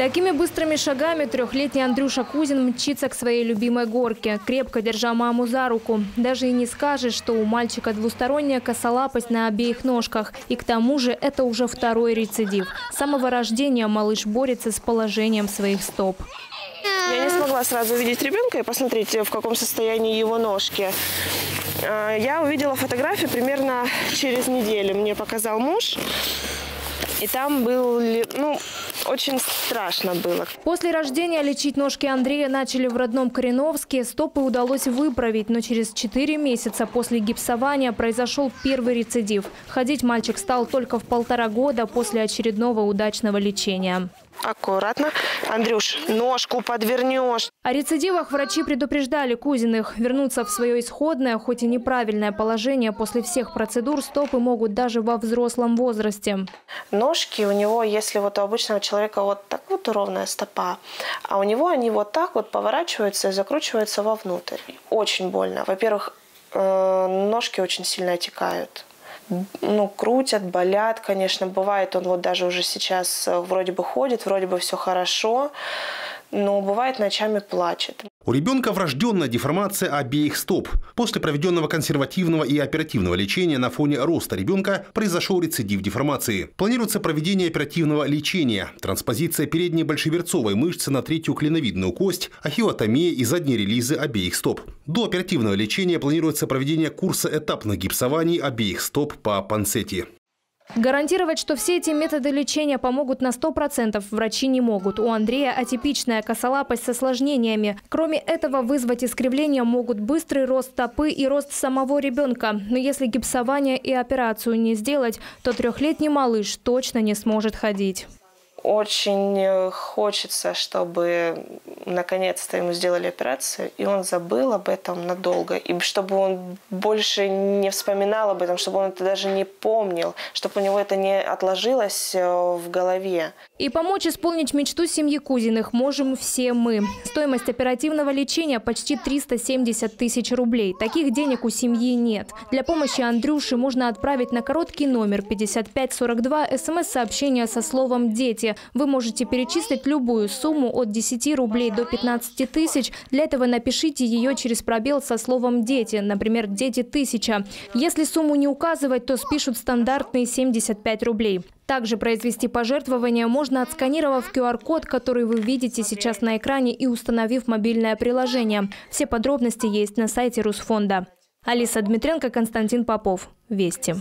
Такими быстрыми шагами трехлетний Андрюша Кузин мчится к своей любимой горке, крепко держа маму за руку. Даже и не скажешь, что у мальчика двусторонняя косолапость на обеих ножках. И к тому же это уже второй рецидив. С самого рождения малыш борется с положением своих стоп. Я не смогла сразу увидеть ребенка и посмотреть, в каком состоянии его ножки. А, Я увидела фотографию примерно через неделю. Мне показал муж. И там был, ну, очень страшно было. После рождения лечить ножки Андрея начали в родном Кореновске. Стопы удалось выправить, но через 4 месяца после гипсования произошел первый рецидив. Ходить мальчик стал только в полтора года после очередного удачного лечения. Аккуратно. Андрюш, ножку подвернешь. О рецидивах врачи предупреждали Кузиных. Вернуться в свое исходное, хоть и неправильное положение после всех процедур стопы могут даже во взрослом возрасте. Ножки у него, если вот у обычного человека вот так вот ровная стопа, а у него они вот так вот поворачиваются и закручиваются вовнутрь. Очень больно. Во-первых, э, ножки очень сильно отекают. Ну, крутят, болят, конечно, бывает, он вот даже уже сейчас э, вроде бы ходит, вроде бы все хорошо, но бывает ночами плачет. У ребенка врожденная деформация обеих стоп. После проведенного консервативного и оперативного лечения на фоне роста ребенка произошел рецидив деформации. Планируется проведение оперативного лечения, транспозиция передней большеверцовой мышцы на третью клиновидную кость, ахиотомия и задние релизы обеих стоп. До оперативного лечения планируется проведение курса этапных гипсований обеих стоп по панцетии. Гарантировать, что все эти методы лечения помогут на 100% врачи не могут. У Андрея атипичная косолапость с осложнениями. Кроме этого, вызвать искривления могут быстрый рост стопы и рост самого ребенка. Но если гипсование и операцию не сделать, то трехлетний малыш точно не сможет ходить. Очень э, хочется, чтобы наконец-то ему сделали операцию, и он забыл об этом надолго. И чтобы он больше не вспоминал об этом, чтобы он это даже не помнил, чтобы у него это не отложилось э, в голове. И помочь исполнить мечту семьи Кузиных можем все мы. Стоимость оперативного лечения почти 370 тысяч рублей. Таких денег у семьи нет. Для помощи Андрюше можно отправить на короткий номер 5542 смс-сообщение со словом «Дети». Вы можете перечислить любую сумму от 10 рублей до 15 тысяч. Для этого напишите ее через пробел со словом «Дети», например, «Дети тысяча». Если сумму не указывать, то спишут стандартные 75 рублей. Также произвести пожертвование можно, отсканировав QR-код, который вы видите сейчас на экране и установив мобильное приложение. Все подробности есть на сайте Русфонда. Алиса Дмитренко, Константин Попов. Вести.